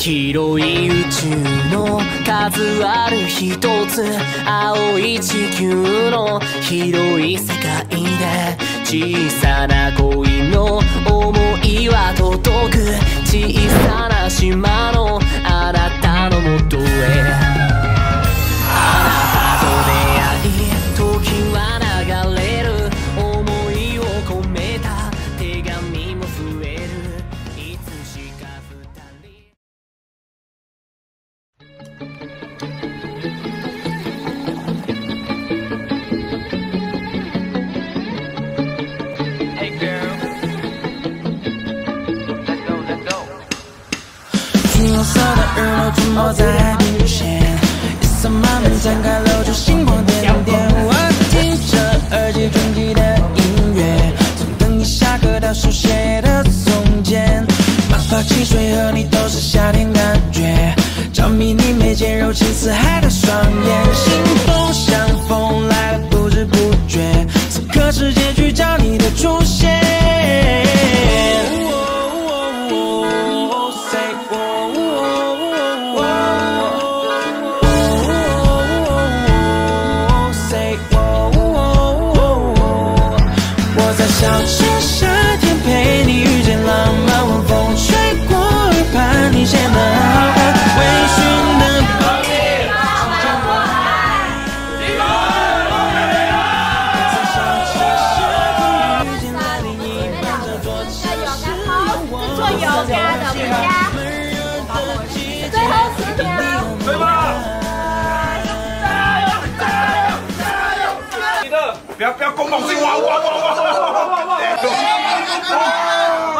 広い宇宙の数ある一つ青い地球の広い世界で小さな恋の想いは届く小さな島の沉默在海平线，夜色慢慢散开，小城夏天陪你遇见浪漫，晚风吹过耳畔，你显得好看，微醺的泡面。在小城夏天遇见了另一半，这座城市有做有家的回家，最后十天了。对吧？记得不要不要公猛性，哇哇哇哇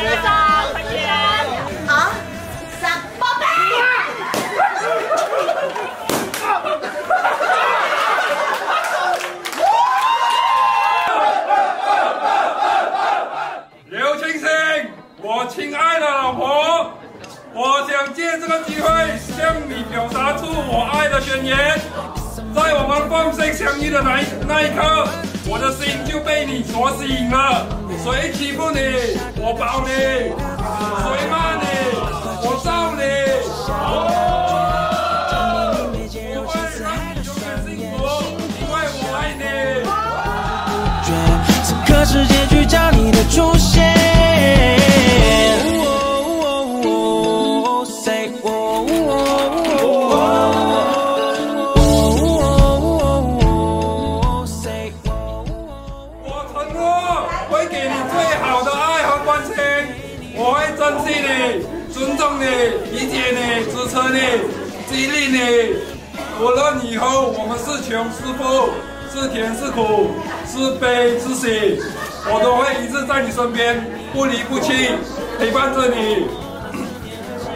快点上，快点！好，上宝贝。刘青青，我亲爱的老婆，我想借这个机会向你表达出我爱的宣言。在我们凤生相遇的那一那一刻，我的心就被你所吸引了。谁欺负你，我保你；谁骂你，我罩你。我会让你永远幸福，因为我爱你。此刻时间去找你的出现。Say, say, 尊重你、理解你、支持你、激励你。无论以后我们是穷是富，是甜是苦，是悲是喜，我都会一直在你身边，不离不弃，陪伴着你。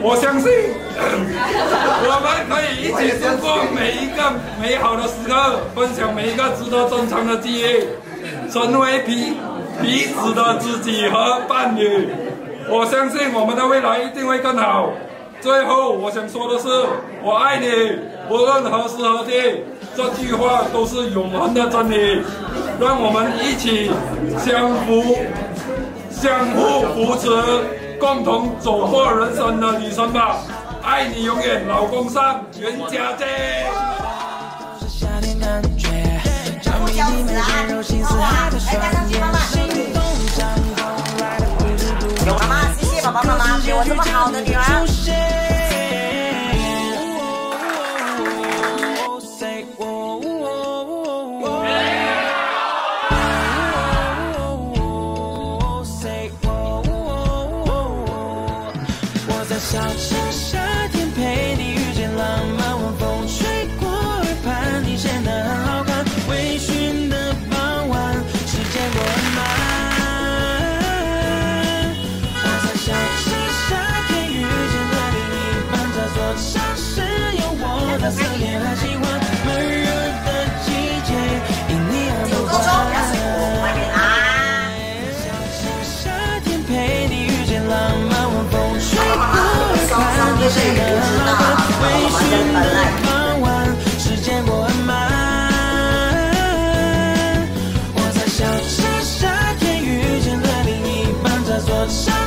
我相信，我们可以一起度过每一个美好的时刻，分享每一个值得珍藏的记忆，成为彼彼此的知己和伴侣。我相信我们的未来一定会更好。最后，我想说的是，我爱你，无论何时何地。这句话都是永恒的真理。让我们一起相扶、相互扶持，共同走过人生的旅程吧。爱你永远，老公上，袁家健。这么好的女儿。我在小城云的傍晚时间过很慢我在小城夏天遇见了另一半这座城